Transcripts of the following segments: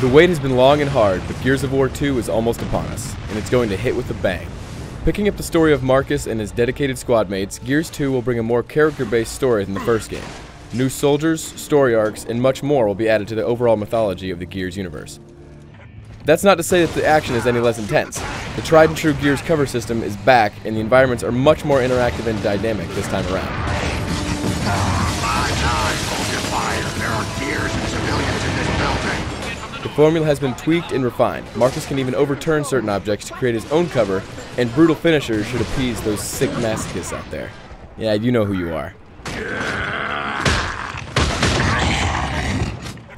The wait has been long and hard, but Gears of War 2 is almost upon us, and it's going to hit with a bang. Picking up the story of Marcus and his dedicated squad mates, Gears 2 will bring a more character-based story than the first game. New soldiers, story arcs, and much more will be added to the overall mythology of the Gears universe. That's not to say that the action is any less intense. The tried and true Gears cover system is back, and the environments are much more interactive and dynamic this time around. The formula has been tweaked and refined. Marcus can even overturn certain objects to create his own cover, and brutal finishers should appease those sick masochists out there. Yeah, you know who you are.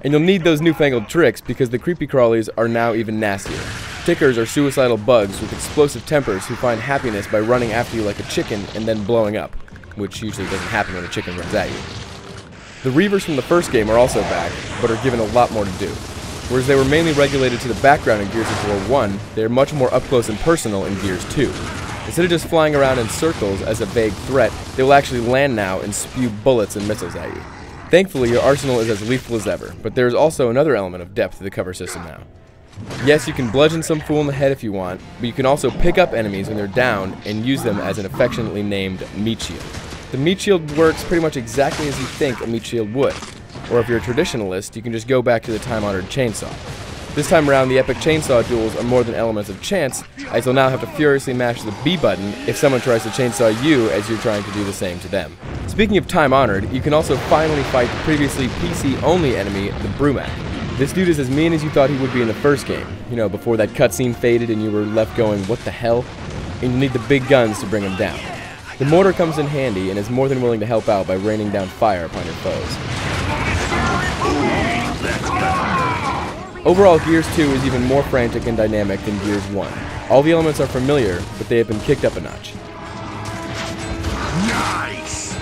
And you'll need those newfangled tricks because the creepy crawlies are now even nastier. Tickers are suicidal bugs with explosive tempers who find happiness by running after you like a chicken and then blowing up, which usually doesn't happen when a chicken runs at you. The Reavers from the first game are also back, but are given a lot more to do. Whereas they were mainly regulated to the background in Gears of War 1, they are much more up close and personal in Gears 2. Instead of just flying around in circles as a vague threat, they will actually land now and spew bullets and missiles at you. Thankfully, your arsenal is as lethal as ever, but there is also another element of depth to the cover system now. Yes, you can bludgeon some fool in the head if you want, but you can also pick up enemies when they're down and use them as an affectionately named meat shield. The meat shield works pretty much exactly as you think a meat shield would, or if you're a traditionalist, you can just go back to the time-honored chainsaw. This time around, the epic chainsaw duels are more than elements of chance, as you'll now have to furiously mash the B button if someone tries to chainsaw you as you're trying to do the same to them. Speaking of time honored, you can also finally fight the previously PC only enemy, the Brumak. This dude is as mean as you thought he would be in the first game, you know, before that cutscene faded and you were left going, what the hell? And you need the big guns to bring him down. The mortar comes in handy and is more than willing to help out by raining down fire upon your foes. Overall, Gears 2 is even more frantic and dynamic than Gears 1. All the elements are familiar, but they have been kicked up a notch. Nice!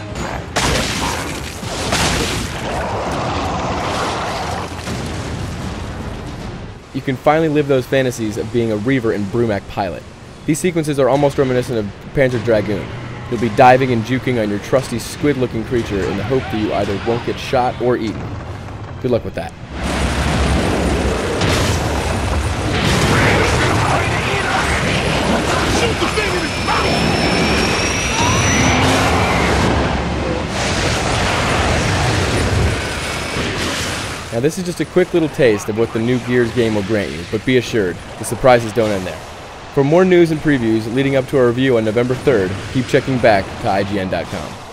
You can finally live those fantasies of being a Reaver and Brumak pilot. These sequences are almost reminiscent of Panzer Dragoon. You'll be diving and juking on your trusty squid-looking creature in the hope that you either won't get shot or eaten. Good luck with that. Now this is just a quick little taste of what the new Gears game will grant you, but be assured, the surprises don't end there. For more news and previews leading up to our review on November 3rd, keep checking back to IGN.com.